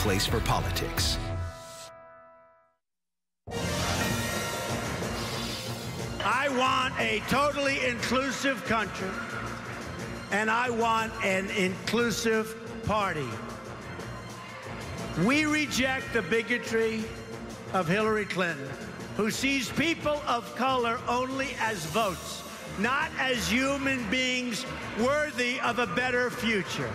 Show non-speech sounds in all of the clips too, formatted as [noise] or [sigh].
place for politics. I want a totally inclusive country, and I want an inclusive party. We reject the bigotry of Hillary Clinton, who sees people of color only as votes, not as human beings worthy of a better future.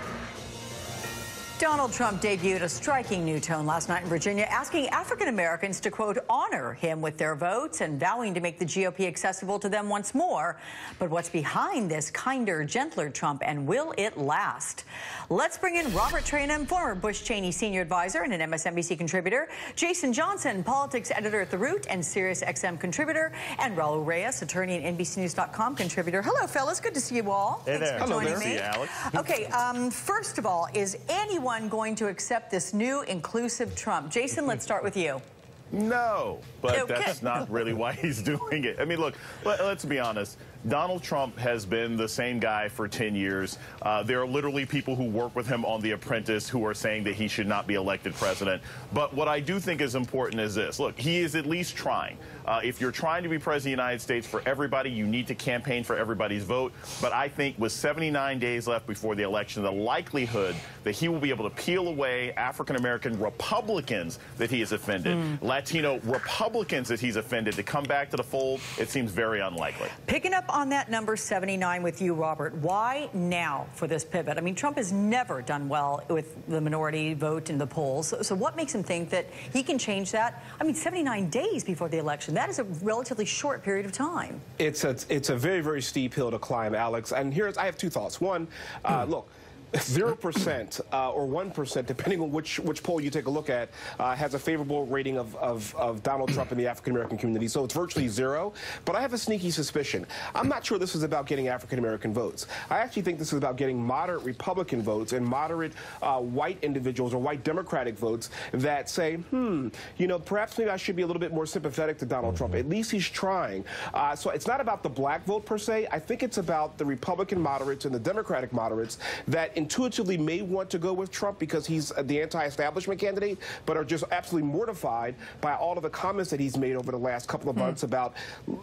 Donald Trump debuted a striking new tone last night in Virginia, asking African Americans to, quote, honor him with their votes and vowing to make the GOP accessible to them once more. But what's behind this kinder, gentler Trump, and will it last? Let's bring in Robert Traynham, former Bush Cheney senior advisor and an MSNBC contributor, Jason Johnson, politics editor at The Root and SiriusXM contributor, and Raul Reyes, attorney and NBCNews.com contributor. Hello, fellas. Good to see you all. Hey Thanks there. for Hello joining there. me. See you, Alex. Okay, um, first of all, is anyone going to accept this new inclusive Trump? Jason, let's start with you. No, but Okay. that's not really why he's [laughs] doing it. I mean, look, let, us be honest. Donald Trump has been the same guy for 10 years. Uh, there are literally people who work with him on The Apprentice who are saying that he should not be elected president. But what I do think is important is this. Look, he is at least trying. Uh, if you're trying to be president of the United States for everybody, you need to campaign for everybody's vote. But I think with 79 days left before the election, the likelihood that he will be able to peel away African American Republicans that he has offended, Latino Republicans that he's offended to come back to the fold, it seems very unlikely. Picking up on that number 79 with you, Robert, why now for this pivot? I mean, Trump has never done well with the minority vote in the polls. So, so what makes him think that he can change that? I mean, 79 days before the election. That is a relatively short period of time. It's a it's a very very steep hill to climb, Alex. And here's I have two thoughts. One, uh, look. Zero percent uh, or one percent, depending on which which poll you take a look at, uh, has a favorable rating of, of, of Donald Trump in the African American community. So it's virtually zero. But I have a sneaky suspicion. I'm not sure this is about getting African American votes. I actually think this is about getting moderate Republican votes and moderate uh, white individuals or white Democratic votes that say, hmm, you know, perhaps maybe I should be a little bit more sympathetic to Donald Trump. At least he's trying. Uh, so it's not about the black vote per se. I think it's about the Republican moderates and the Democratic moderates that intuitively may want to go with Trump because he's the anti-establishment candidate, but are just absolutely mortified by all of the comments that he's made over the last couple of hmm. months about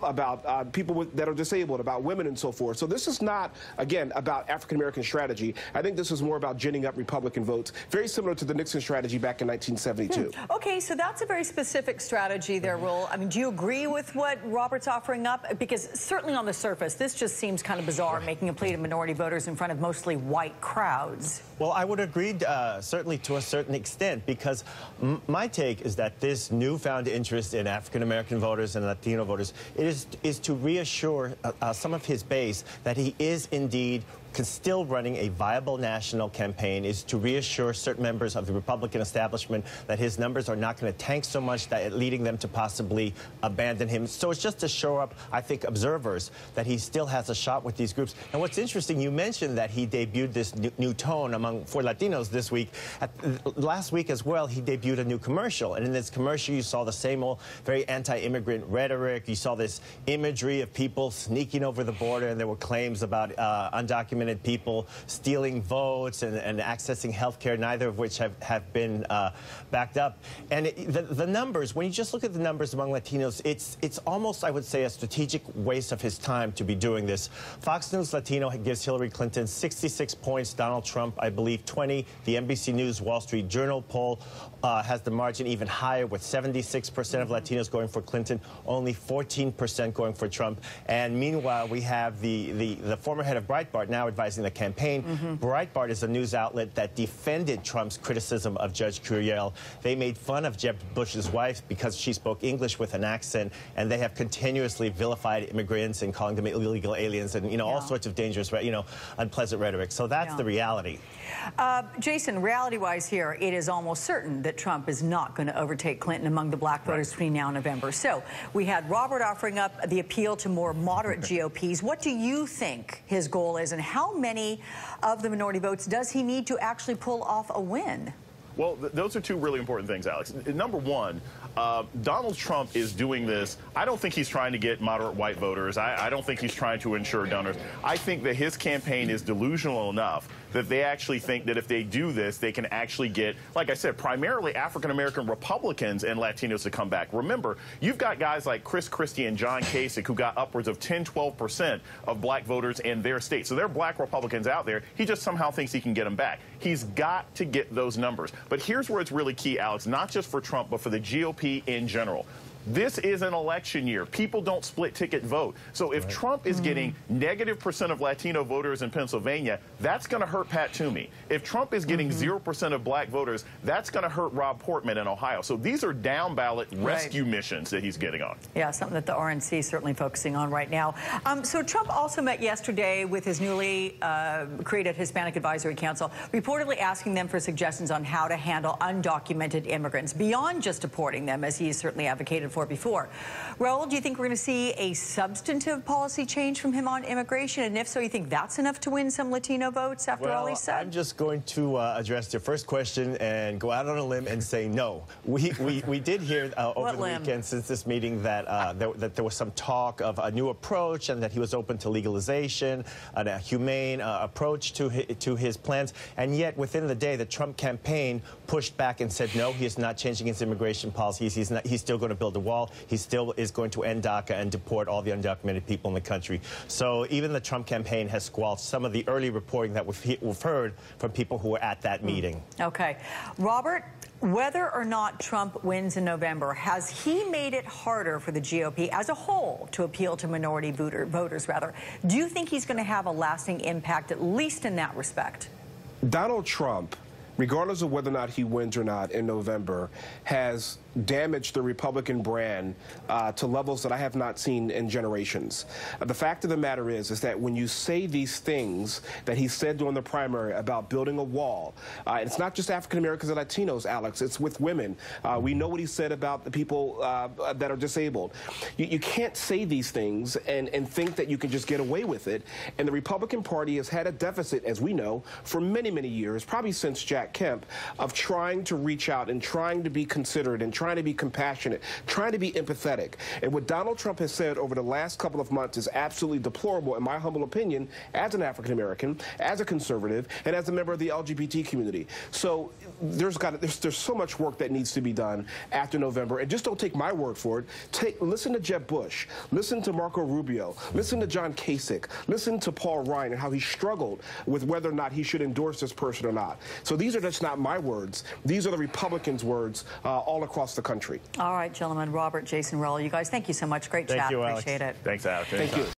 about uh, people with, that are disabled, about women and so forth. So this is not, again, about African American strategy. I think this is more about ginning up Republican votes, very similar to the Nixon strategy back in 1972. Hmm. Okay, so that's a very specific strategy there, mm-hmm. Will. I mean, do you agree with what Robert's offering up? Because certainly on the surface, this just seems kind of bizarre, making a plea to minority voters in front of mostly white crowds. Well, I would agree, uh, certainly to a certain extent, because my take is that this newfound interest in African American voters and Latino voters is is to reassure uh, uh, some of his base that he is indeed still running a viable national campaign is to reassure certain members of the Republican establishment that his numbers are not going to tank so much that leading them to possibly abandon him. So it's just to show up, I think, observers that he still has a shot with these groups. And what's interesting, you mentioned that he debuted this new, new tone among for Latinos this week. At, last week as well, he debuted a new commercial, and in this commercial, you saw the same old very anti-immigrant rhetoric. You saw this imagery of people sneaking over the border, and there were claims about uh, undocumented people stealing votes and, and accessing health care, neither of which have, have been uh, backed up. And it, the, the numbers, when you just look at the numbers among Latinos, it's, it's almost, I would say, a strategic waste of his time to be doing this. Fox News Latino gives Hillary Clinton 66 points, Donald Trump, I believe, 20. The NBC News Wall Street Journal poll uh, has the margin even higher, with 76% of Latinos going for Clinton, only 14% going for Trump. And meanwhile, we have the, the, the former head of Breitbart now advising the campaign. Breitbart is a news outlet that defended Trump's criticism of Judge Curiel. They made fun of Jeb Bush's wife because she spoke English with an accent, and they have continuously vilified immigrants and calling them illegal aliens and, you know, all sorts of dangerous, you know, unpleasant rhetoric. So that's Yeah. the reality. Uh, Jason, reality-wise here, it is almost certain that Trump is not going to overtake Clinton among the black voters between now and November. So we had Robert offering up the appeal to more moderate [laughs] GOPs. What do you think his goal is, and how many of the minority votes does he need to actually pull off a win? Well, th- those are two really important things, Alex. Number one, uh, Donald Trump is doing this. I don't think he's trying to get moderate white voters. I, I don't think he's trying to ensure donors. I think that his campaign is delusional enough that they actually think that if they do this, they can actually get, like I said, primarily African American Republicans and Latinos to come back. Remember, you've got guys like Chris Christie and John Kasich who got upwards of 10, 12% of black voters in their state. So they're black Republicans out there. He just somehow thinks he can get them back. He's got to get those numbers. But here's where it's really key, Alex, not just for Trump, but for the GOP in general. This is an election year. People don't split ticket vote. So if right. Trump is mm. getting negative percent of Latino voters in Pennsylvania, that's going to hurt Pat Toomey. If Trump is getting mm-hmm. 0 mm-hmm. percent of black voters, that's going to hurt Rob Portman in Ohio. So these are down ballot right. rescue missions that he's getting on. Yeah, something that the RNC is certainly focusing on right now. Um, so Trump also met yesterday with his newly uh, created Hispanic Advisory Council, reportedly asking them for suggestions on how to handle undocumented immigrants beyond just deporting them, as he's certainly advocated for before. Raul, do you think we're going to see a substantive policy change from him on immigration? And if so, you think that's enough to win some Latino votes after well, all he said? I'm just going to uh, address your first question and go out on a limb and say no. We, we, we did hear uh, over the weekend since this meeting that, uh, there, that there was some talk of a new approach and that he was open to legalization, and a humane uh, approach to his, to his plans. And yet, within the day, the Trump campaign pushed back and said no, he is not changing his immigration policies. He's, not, he's still going to build a wall. He still is going to end DACA and deport all the undocumented people in the country. So even the Trump campaign has squelched some of the early reporting that we've, we've heard from people who were at that hmm. meeting. Okay. Robert, whether or not Trump wins in November, has he made it harder for the GOP as a whole to appeal to minority voter, voters, rather? Do you think he's going to have a lasting impact, at least in that respect? Donald Trump regardless of whether or not he wins or not in November, has damaged the Republican brand uh, to levels that I have not seen in generations. Uh, the fact of the matter is, is that when you say these things that he said during the primary about building a wall, uh, it's not just African Americans and Latinos, Alex. It's with women. Uh, we know what he said about the people uh, that are disabled. You, you, can't say these things and, and think that you can just get away with it. And the Republican Party has had a deficit, as we know, for many, many years, probably since Jack Kemp, of trying to reach out and trying to be considerate and trying to be compassionate, trying to be empathetic. And what Donald Trump has said over the last couple of months is absolutely deplorable, in my humble opinion, as an African American, as a conservative, and as a member of the LGBT community. So there's got there's, there's so much work that needs to be done after November. And just don't take my word for it. Take listen to Jeb Bush, listen to Marco Rubio, listen to John Kasich, listen to Paul Ryan and how he struggled with whether or not he should endorse this person or not. So these are just not my words. These are the Republicans' words uh, all across the country. All right, gentlemen. Robert, Jason, Raul, you guys, thank you so much. Great thank chat. You, Appreciate it. Thanks, Alex. Thank you.